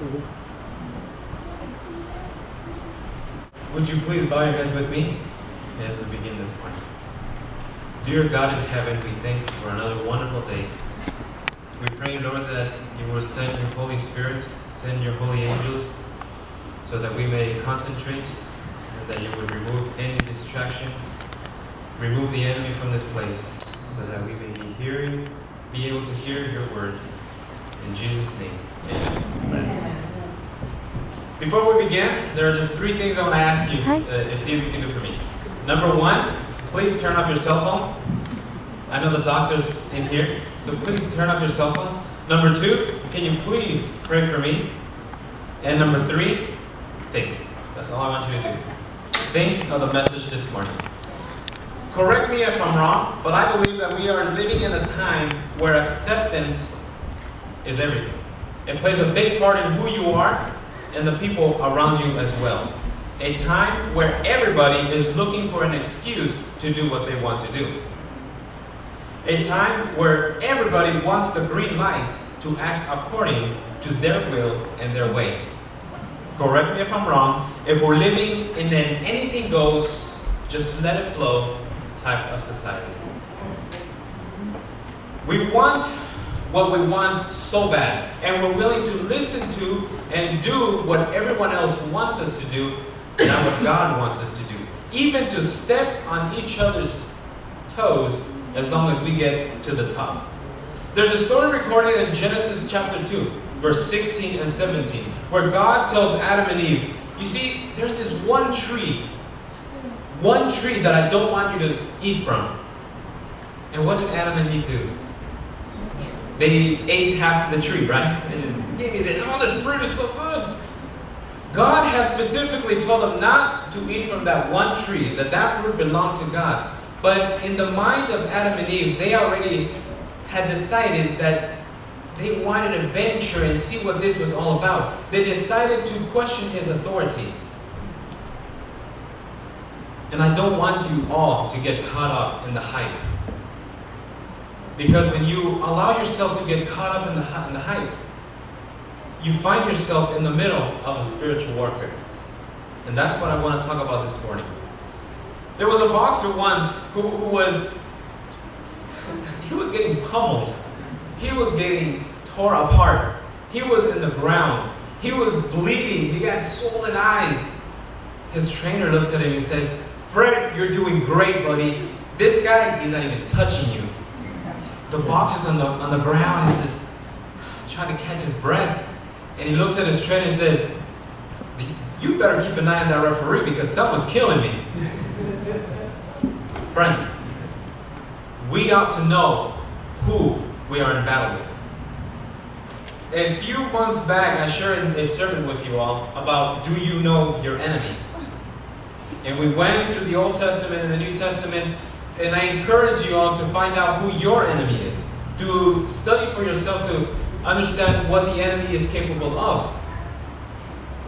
Would you please bow your heads with me as we begin this morning? Dear God in heaven, we thank you for another wonderful day. We pray, Lord, that you will send your Holy Spirit, send your holy angels, so that we may concentrate and that you would remove any distraction, remove the enemy from this place, so that we may be hearing, be able to hear your word. In Jesus' name, amen. Before we begin, there are just three things I want to ask you uh, if you can do for me. Number one, please turn off your cell phones. I know the doctor's in here, so please turn off your cell phones. Number two, can you please pray for me? And number three, think. That's all I want you to do. Think of the message this morning. Correct me if I'm wrong, but I believe that we are living in a time where acceptance is everything. It plays a big part in who you are and the people around you as well. A time where everybody is looking for an excuse to do what they want to do. A time where everybody wants the green light to act according to their will and their way. Correct me if I'm wrong. If we're living in an anything goes, just let it flow type of society. We want what we want so bad, and we're willing to listen to and do what everyone else wants us to do, not what God wants us to do. Even to step on each other's toes as long as we get to the top. There's a story recorded in Genesis chapter 2, verse 16 and 17, where God tells Adam and Eve, You see, there's this one tree, one tree that I don't want you to eat from. And what did Adam and Eve do? They ate half the tree, right? They just gave me that. Oh, this fruit is so good. God had specifically told them not to eat from that one tree, that that fruit belonged to God. But in the mind of Adam and Eve, they already had decided that they wanted to venture and see what this was all about. They decided to question his authority. And I don't want you all to get caught up in the hype. Because when you allow yourself to get caught up in the, in the hype, you find yourself in the middle of a spiritual warfare. And that's what I want to talk about this morning. There was a boxer once who, who was he was getting pummeled. He was getting torn apart. He was in the ground. He was bleeding. He had swollen eyes. His trainer looks at him and says, Fred, you're doing great, buddy. This guy, he's not even touching you. The boxer's on the, on the ground. He's just trying to catch his breath. And he looks at his trainer and says, You better keep an eye on that referee because someone's killing me. Friends, we ought to know who we are in battle with. A few months back, I shared a sermon with you all about do you know your enemy? And we went through the Old Testament and the New Testament, and I encourage you all to find out who your enemy is. To study for yourself to understand what the enemy is capable of.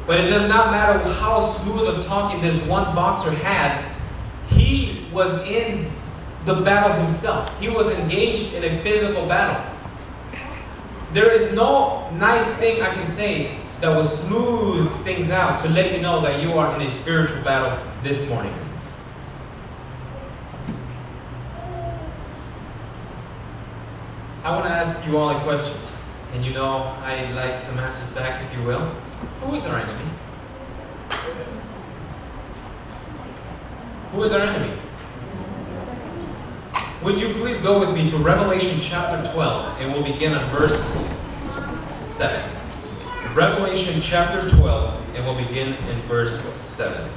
But it does not matter how smooth of talking this one boxer had, he was in the battle himself. He was engaged in a physical battle. There is no nice thing I can say that will smooth things out to let you know that you are in a spiritual battle this morning. I want to ask you all a question. And you know, I'd like some answers back, if you will. Who is our enemy? Who is our enemy? Would you please go with me to Revelation chapter 12, and we'll begin at verse 7. Revelation chapter 12, and we'll begin in verse 7.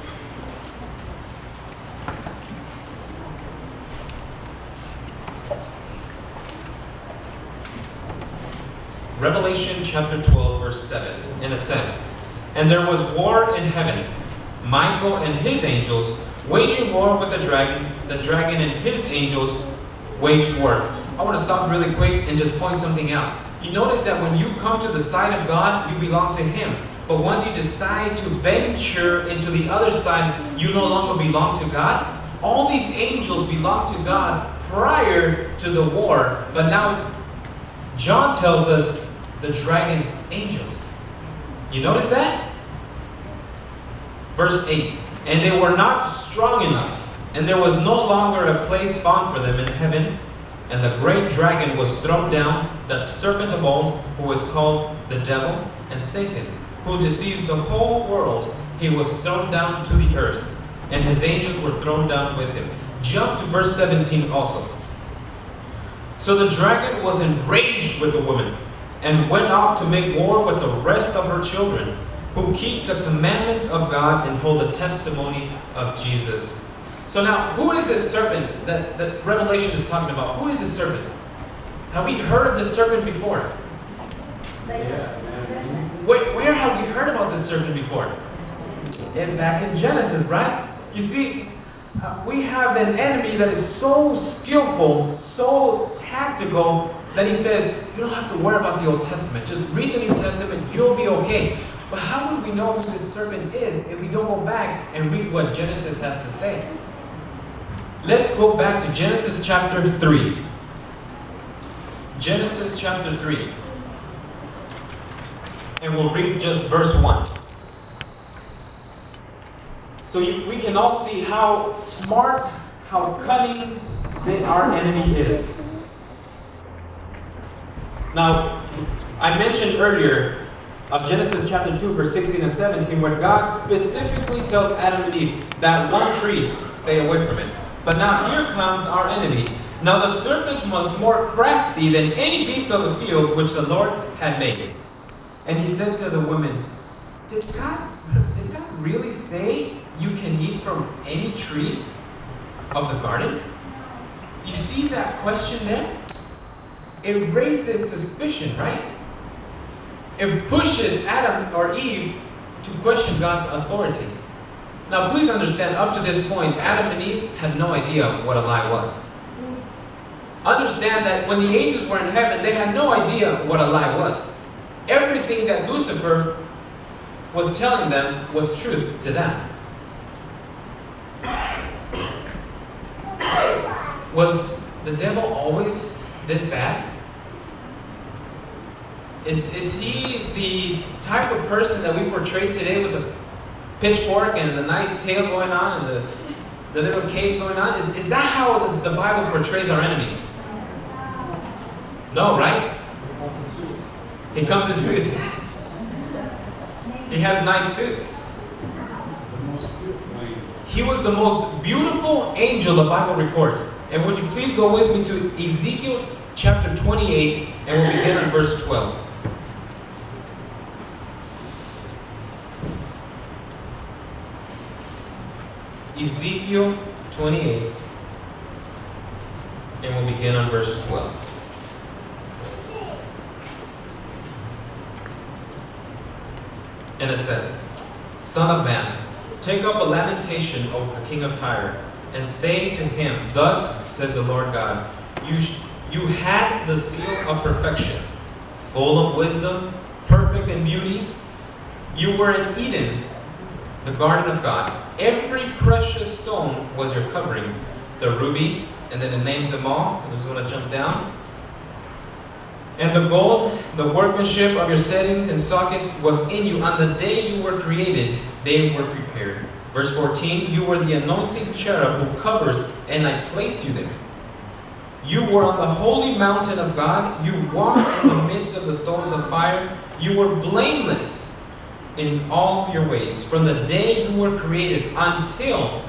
Revelation chapter 12, verse 7. And it says, And there was war in heaven, Michael and his angels waging war with the dragon, the dragon and his angels waged war. I want to stop really quick and just point something out. You notice that when you come to the side of God, you belong to Him. But once you decide to venture into the other side, you no longer belong to God. All these angels belong to God prior to the war, but now John tells us the dragon's angels. You notice that? Verse 8 And they were not strong enough, and there was no longer a place found for them in heaven. And the great dragon was thrown down, the serpent of old, who is called the devil and Satan, who deceives the whole world. He was thrown down to the earth, and his angels were thrown down with him. Jump to verse 17 also. So the dragon was enraged with the woman and went off to make war with the rest of her children who keep the commandments of God and hold the testimony of Jesus. So now, who is this serpent that, that Revelation is talking about? Who is this serpent? Have we heard of this serpent before? Wait, where have we heard about this serpent before? In, back in Genesis, right? You see, uh, we have an enemy that is so skillful, so tactical, that he says, you don't have to worry about the Old Testament. Just read the New Testament, you'll be okay. But how would we know who this serpent is if we don't go back and read what Genesis has to say? Let's go back to Genesis chapter 3. Genesis chapter 3. And we'll read just verse 1. So you, we can all see how smart, how cunning our enemy is. Now, I mentioned earlier of Genesis chapter 2, verse 16 and 17, where God specifically tells Adam and Eve that one tree, stay away from it. But now here comes our enemy. Now the serpent was more crafty than any beast of the field which the Lord had made. And he said to the woman, Did God, did God really say you can eat from any tree of the garden? You see that question there? It raises suspicion, right? It pushes Adam or Eve to question God's authority. Now, please understand, up to this point, Adam and Eve had no idea what a lie was. Understand that when the angels were in heaven, they had no idea what a lie was. Everything that Lucifer was telling them was truth to them. Was the devil always this bad? Is, is he the type of person that we portray today with the pitchfork and the nice tail going on and the, the little cape going on? Is, is that how the, the Bible portrays our enemy? No, right? He comes in suits. He has nice suits. He was the most beautiful angel the Bible records. And would you please go with me to Ezekiel chapter 28 and we'll begin on verse 12. Ezekiel 28 and we'll begin on verse 12. And it says, Son of man, take up a lamentation over the king of Tyre and say to him, Thus says the Lord God, you, you had the seal of perfection, full of wisdom, perfect in beauty. You were in Eden, the garden of God. Every precious stone was your covering. The ruby, and then it names them all. I'm just going to jump down. And the gold, the workmanship of your settings and sockets was in you. On the day you were created, they were prepared. Verse 14, you were the anointed cherub who covers, and I placed you there. You were on the holy mountain of God. You walked in the midst of the stones of fire. You were blameless in all your ways from the day you were created until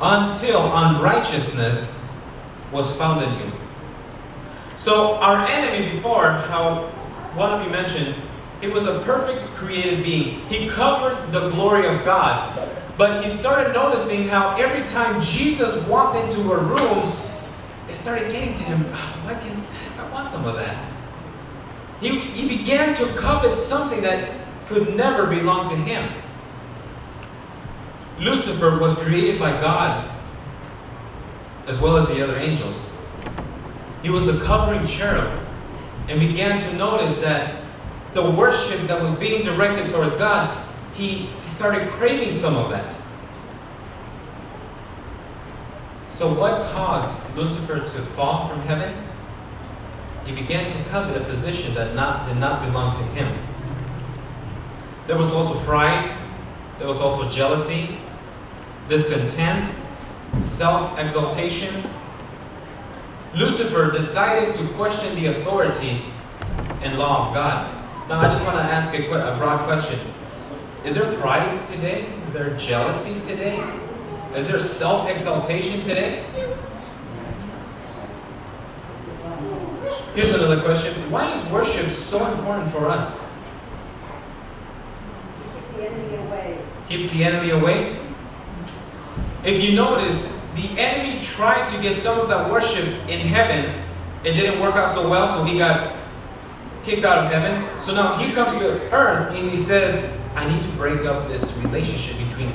until unrighteousness was found in you. So our enemy before, how one of you mentioned, he was a perfect created being. He covered the glory of God. But he started noticing how every time Jesus walked into a room, it started getting to him, ah, oh, I, can, I want some of that. He, he began to covet something that could never belong to him. Lucifer was created by God as well as the other angels. He was the covering cherub and began to notice that the worship that was being directed towards God he, he started craving some of that. So, what caused Lucifer to fall from heaven? He began to covet a position that not, did not belong to him. There was also pride. There was also jealousy, discontent, self exaltation. Lucifer decided to question the authority and law of God. Now, I just want to ask a, a broad question Is there pride today? Is there jealousy today? Is there self exaltation today? Here's another question Why is worship so important for us? Keep the enemy away. Keeps the enemy away? If you notice, the enemy tried to get some of that worship in heaven. It didn't work out so well, so he got kicked out of heaven. So now he comes to earth and he says, I need to break up this relationship between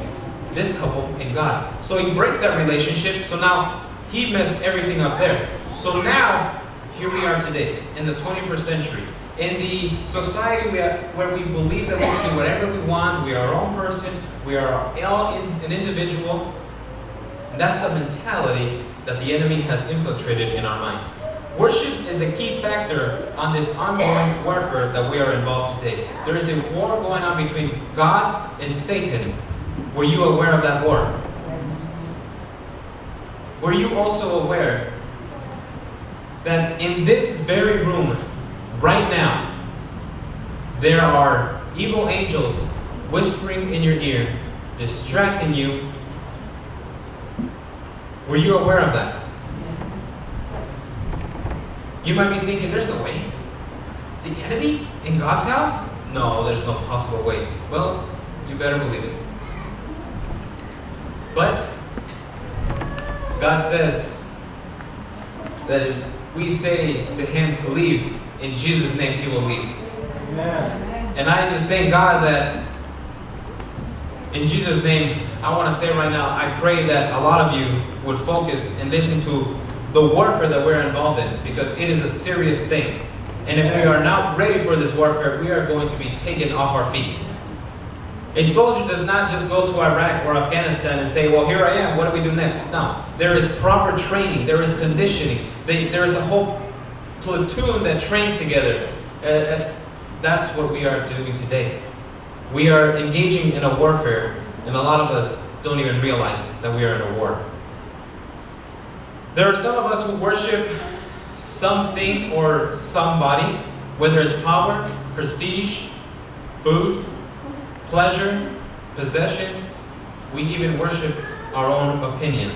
this couple and God. So he breaks that relationship. So now he messed everything up there. So now here we are today in the 21st century, in the society where we believe that we can do whatever we want, we are our own person, we are an individual. And that's the mentality that the enemy has infiltrated in our minds. Worship is the key factor on this ongoing warfare that we are involved today. There is a war going on between God and Satan. Were you aware of that war? Were you also aware that in this very room, right now, there are evil angels whispering in your ear, distracting you. Were you aware of that? You might be thinking, there's no way. The enemy in God's house? No, there's no possible way. Well, you better believe it. But God says that if we say to him to leave, in Jesus' name he will leave. Amen. And I just thank God that in Jesus' name, I want to say right now, I pray that a lot of you would focus and listen to the warfare that we're involved in because it is a serious thing. And if we are not ready for this warfare, we are going to be taken off our feet. A soldier does not just go to Iraq or Afghanistan and say, well, here I am, what do we do next? No. There is proper training, there is conditioning, there is a whole platoon that trains together. Uh, uh, that's what we are doing today. We are engaging in a warfare, and a lot of us don't even realize that we are in a war. There are some of us who worship something or somebody, whether it's power, prestige, food, pleasure, possessions. We even worship our own opinion.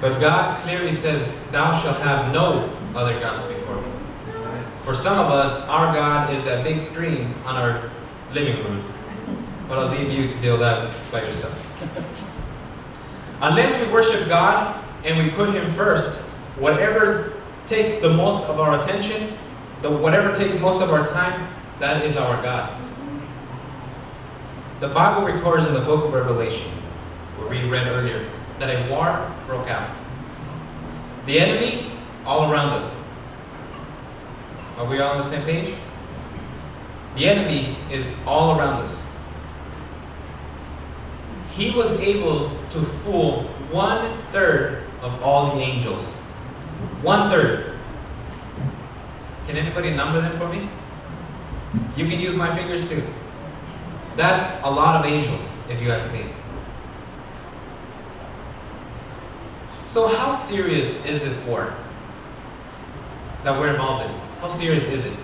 But God clearly says, Thou shalt have no other gods before me. For some of us, our God is that big screen on our living room. But I'll leave you to deal that by yourself. Unless we worship God and we put Him first, whatever takes the most of our attention, the whatever takes most of our time, that is our God. The Bible records in the book of Revelation, where we read earlier, that a war broke out. The enemy all around us. Are we all on the same page? The enemy is all around us. He was able to fool one third of all the angels. One third. Can anybody number them for me? You can use my fingers too. That's a lot of angels, if you ask me. So, how serious is this war that we're involved in? How serious is it?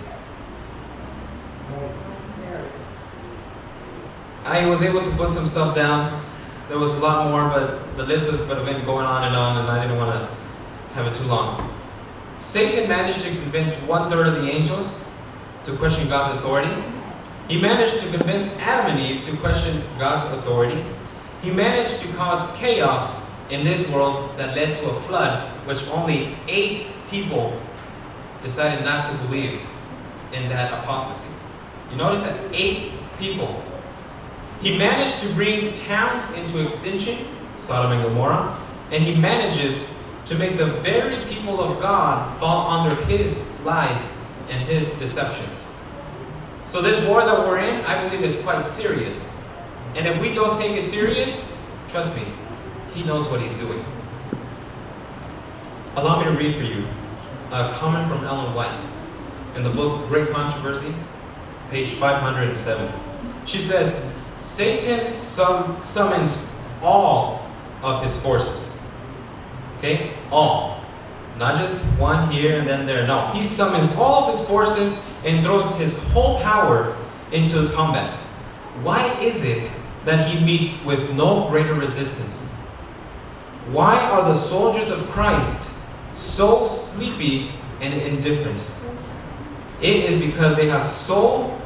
I was able to put some stuff down. There was a lot more, but the list would have been going on and on, and I didn't want to have it too long. Satan managed to convince one third of the angels to question God's authority. He managed to convince Adam and Eve to question God's authority. He managed to cause chaos in this world that led to a flood, which only eight people decided not to believe in that apostasy. You notice that eight people. He managed to bring towns into extinction, Sodom and Gomorrah, and he manages to make the very people of God fall under his lies and his deceptions. So this war that we're in, I believe is quite serious. And if we don't take it serious, trust me, he knows what he's doing. Allow me to read for you a comment from Ellen White in the book Great Controversy, page 507. She says, Satan sum, summons all of his forces. Okay? All. Not just one here and then there. No. He summons all of his forces and throws his whole power into combat. Why is it that he meets with no greater resistance? Why are the soldiers of Christ so sleepy and indifferent? It is because they have so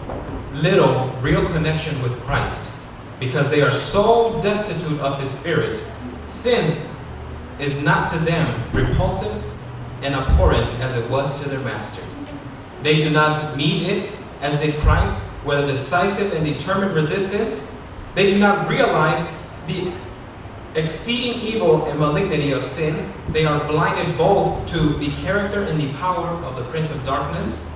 little real connection with Christ, because they are so destitute of His Spirit. Sin is not to them repulsive and abhorrent as it was to their Master. They do not meet it as did Christ with a decisive and determined resistance. They do not realize the exceeding evil and malignity of sin. They are blinded both to the character and the power of the Prince of Darkness.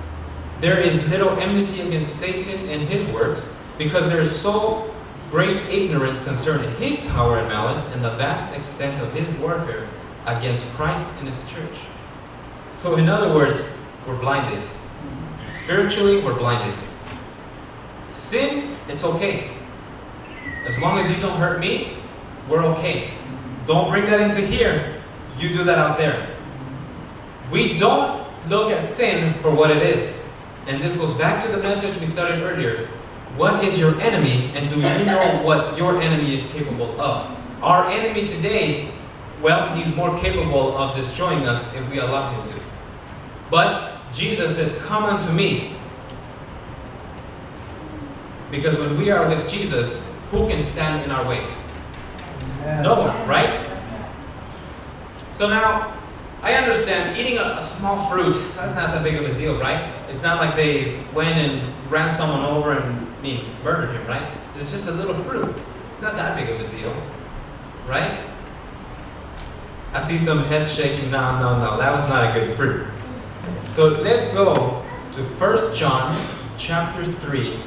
There is little enmity against Satan and his works because there is so great ignorance concerning his power and malice and the vast extent of his warfare against Christ and his church. So, in other words, we're blinded. Spiritually, we're blinded. Sin, it's okay. As long as you don't hurt me, we're okay. Don't bring that into here. You do that out there. We don't look at sin for what it is. And this goes back to the message we started earlier. What is your enemy, and do you know what your enemy is capable of? Our enemy today, well, he's more capable of destroying us if we allow him to. But Jesus says, Come unto me. Because when we are with Jesus, who can stand in our way? No one, right? So now, I understand eating a, a, small fruit, that's not that big of a deal, right? It's not like they went and ran someone over and I mean, murdered him, right? It's just a little fruit. It's not that big of a deal, right? I see some heads shaking. No, no, no, that was not a good fruit. So let's go to 1 John chapter 3,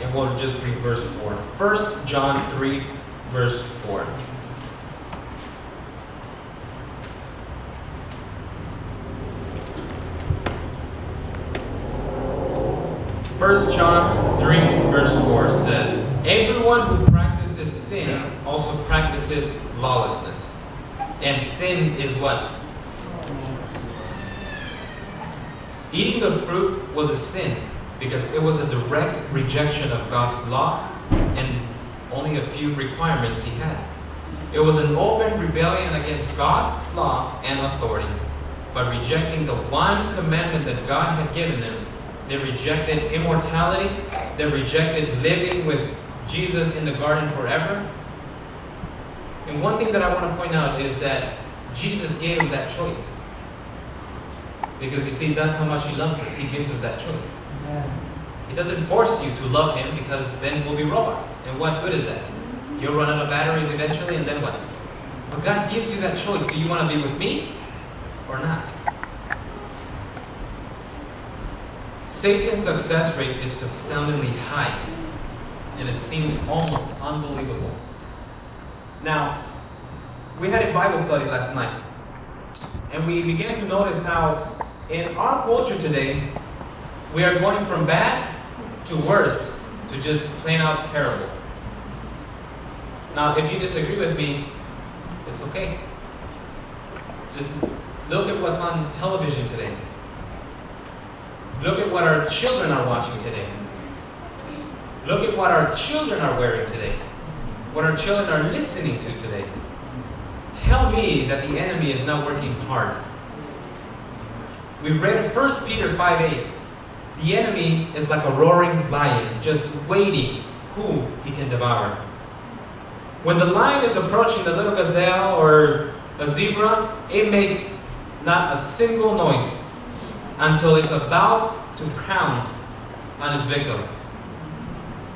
and we'll just read verse 4. 1 John 3, verse 4. First John 3 verse 4 says, Everyone who practices sin also practices lawlessness. And sin is what? Eating the fruit was a sin because it was a direct rejection of God's law and only a few requirements he had. It was an open rebellion against God's law and authority. By rejecting the one commandment that God had given them, they rejected immortality. They rejected living with Jesus in the garden forever. And one thing that I want to point out is that Jesus gave them that choice. Because you see, that's how much He loves us. He gives us that choice. He doesn't force you to love Him because then we'll be robots. And what good is that? You'll run out of batteries eventually, and then what? But God gives you that choice. Do you want to be with me or not? Satan's success rate is astoundingly high, and it seems almost unbelievable. Now, we had a Bible study last night, and we began to notice how in our culture today, we are going from bad to worse to just plain out terrible. Now, if you disagree with me, it's okay. Just look at what's on television today. Look at what our children are watching today. Look at what our children are wearing today. What our children are listening to today. Tell me that the enemy is not working hard. We read 1 Peter 5 8. The enemy is like a roaring lion, just waiting whom he can devour. When the lion is approaching the little gazelle or a zebra, it makes not a single noise until it's about to pounce on its victim.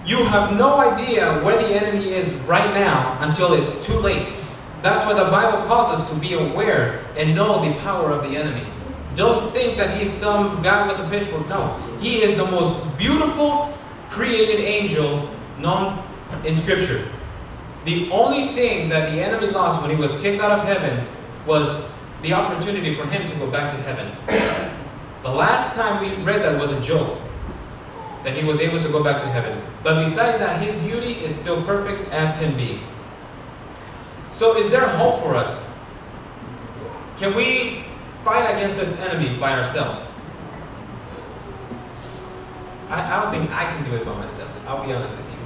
You have no idea where the enemy is right now until it's too late. That's why the Bible calls us to be aware and know the power of the enemy. Don't think that he's some guy with a pitchfork. No, he is the most beautiful created angel known in Scripture. The only thing that the enemy lost when he was kicked out of heaven was the opportunity for him to go back to heaven. The last time we read that was in Job. that he was able to go back to heaven. But besides that, his beauty is still perfect as can be. So, is there hope for us? Can we fight against this enemy by ourselves? I, I don't think I can do it by myself. I'll be honest with you.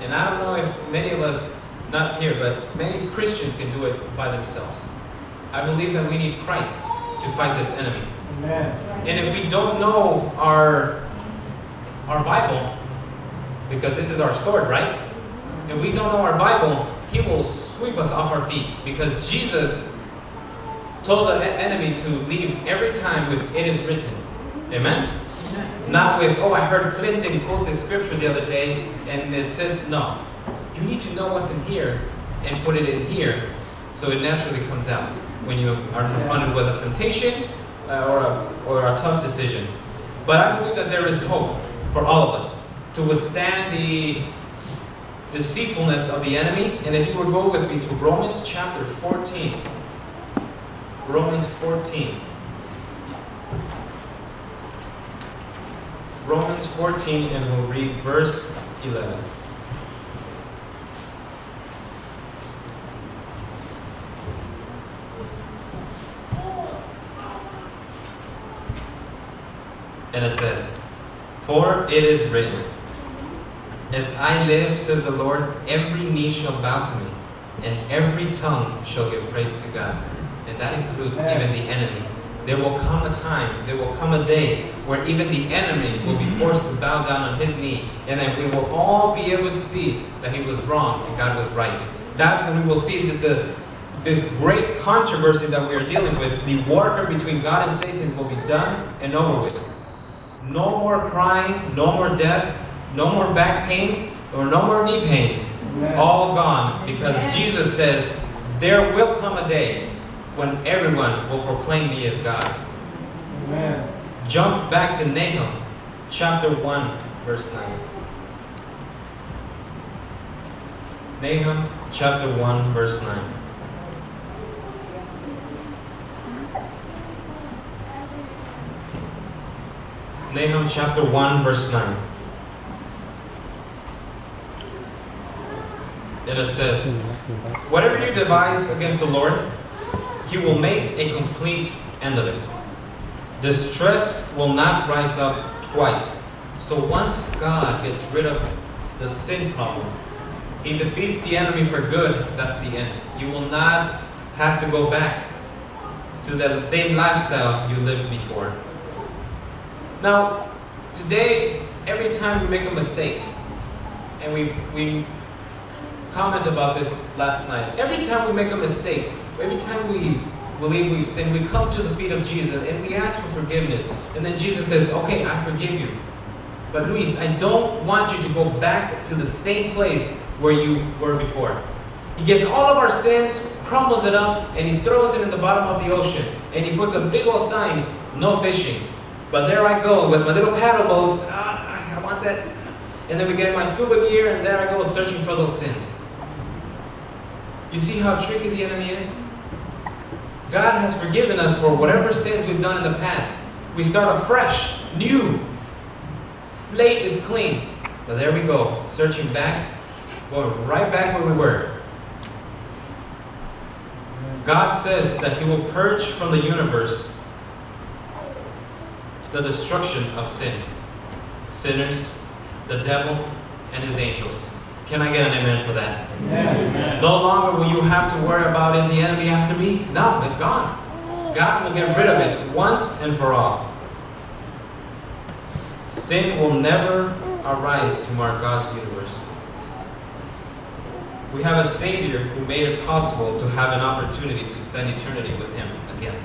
And I don't know if many of us, not here, but many Christians can do it by themselves. I believe that we need Christ to fight this enemy. Amen. And if we don't know our our Bible, because this is our sword, right? If we don't know our Bible, he will sweep us off our feet because Jesus told the enemy to leave every time with it is written. Amen? Not with, oh, I heard Clinton quote this scripture the other day and it says, no. You need to know what's in here and put it in here so it naturally comes out when you are confronted with a temptation uh, or, a, or a tough decision. But I believe that there is hope for all of us to withstand the deceitfulness of the enemy. And if you would go with me to Romans chapter 14. Romans 14. Romans 14, and we'll read verse 11. And it says, For it is written, As I live, says the Lord, every knee shall bow to me, and every tongue shall give praise to God. And that includes Amen. even the enemy. There will come a time, there will come a day where even the enemy will be mm-hmm. forced to bow down on his knee, and then we will all be able to see that he was wrong and God was right. That's when we will see that the this great controversy that we are dealing with, the warfare between God and Satan, will be done and over with. No more crying, no more death, no more back pains, or no more knee pains. Amen. All gone because Jesus says there will come a day when everyone will proclaim me as God. Amen. Jump back to Nahum chapter 1, verse 9. Nahum chapter 1, verse 9. Nahum chapter 1, verse 9. And it says, Whatever you devise against the Lord, he will make a complete end of it. Distress will not rise up twice. So once God gets rid of the sin problem, he defeats the enemy for good. That's the end. You will not have to go back to the same lifestyle you lived before. Now, today, every time we make a mistake, and we, we comment about this last night. Every time we make a mistake, every time we believe we've sinned, we come to the feet of Jesus and we ask for forgiveness. And then Jesus says, Okay, I forgive you. But Luis, I don't want you to go back to the same place where you were before. He gets all of our sins, crumbles it up, and he throws it in the bottom of the ocean. And he puts a big old sign, no fishing. But there I go with my little paddle boat. Ah, I want that. And then we get my scuba gear, and there I go searching for those sins. You see how tricky the enemy is? God has forgiven us for whatever sins we've done in the past. We start afresh, new. Slate is clean. But there we go, searching back, going right back where we were. God says that He will purge from the universe the destruction of sin, sinners, the devil, and his angels. Can I get an amen for that? Amen. No longer will you have to worry about is the enemy after me? No, it's gone. God will get rid of it once and for all. Sin will never arise to mark God's universe. We have a Savior who made it possible to have an opportunity to spend eternity with Him again.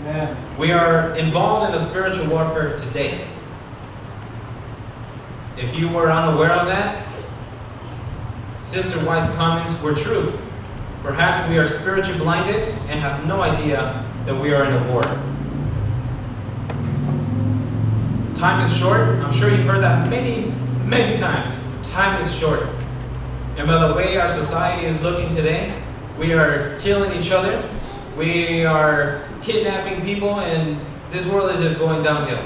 Amen. We are involved in a spiritual warfare today. If you were unaware of that, Sister White's comments were true. Perhaps we are spiritually blinded and have no idea that we are in a war. Time is short. I'm sure you've heard that many, many times. Time is short. And by the way our society is looking today, we are killing each other. We are kidnapping people, and this world is just going downhill.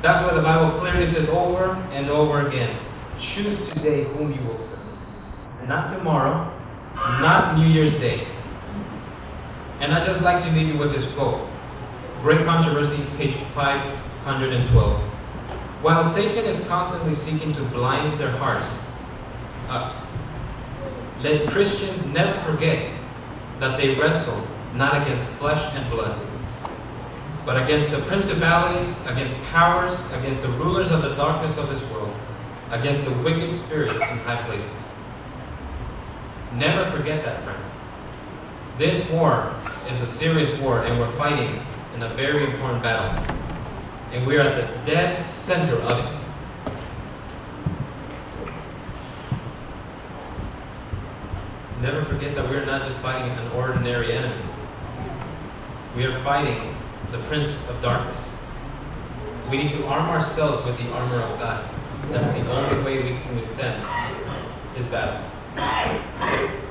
That's why the Bible clearly says over and over again choose today whom you will serve. Not tomorrow, not New Year's Day. And I just like to leave you with this quote Great Controversy, page 512. While Satan is constantly seeking to blind their hearts, us, let Christians never forget that they wrestle not against flesh and blood, but against the principalities, against powers, against the rulers of the darkness of this world, against the wicked spirits in high places. Never forget that, friends. This war is a serious war, and we're fighting in a very important battle. And we are at the dead center of it. Never forget that we're not just fighting an ordinary enemy. We are fighting the Prince of Darkness. We need to arm ourselves with the armor of God. That's the only way we can withstand his battles.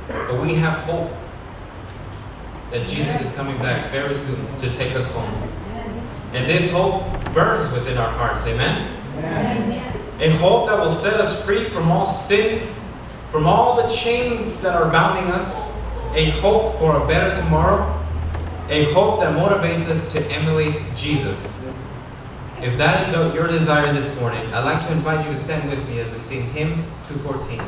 But we have hope that Jesus is coming back very soon to take us home. And this hope burns within our hearts. Amen? Amen. A hope that will set us free from all sin, from all the chains that are bounding us. A hope for a better tomorrow. A hope that motivates us to emulate Jesus. If that is your desire this morning, I'd like to invite you to stand with me as we sing hymn 214.